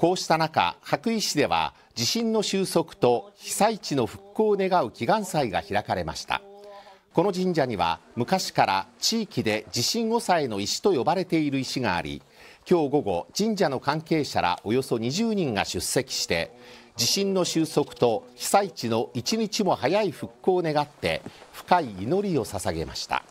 こうした中羽咋市では地震の収束と被災地の復興を願う祈願祭が開かれました。この神社には昔から地域で地震抑えの石と呼ばれている石があり今日午後神社の関係者らおよそ20人が出席して地震の収束と被災地の一日も早い復興を願って深い祈りを捧げました。